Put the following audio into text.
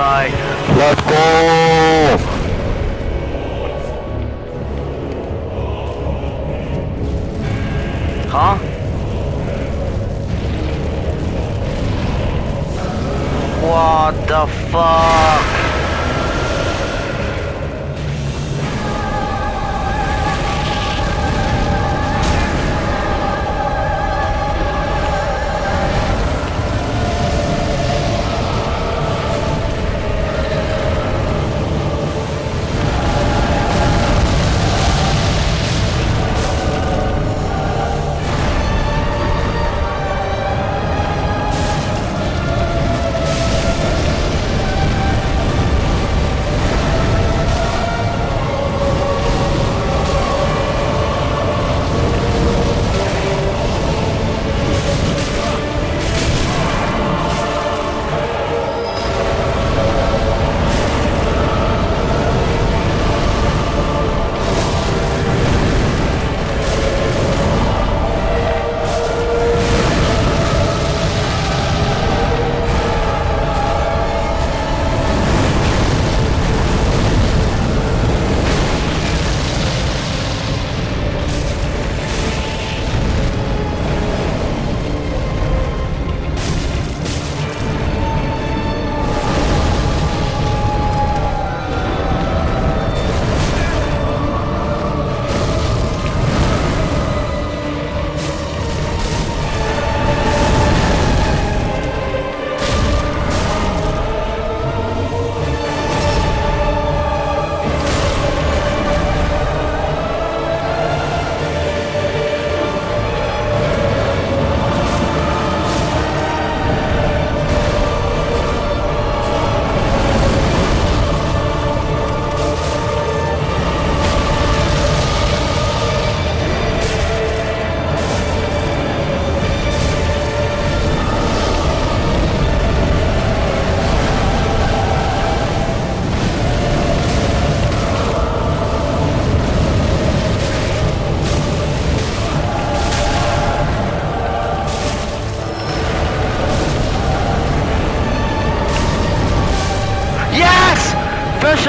Let's go! Huh? What the fuck? Push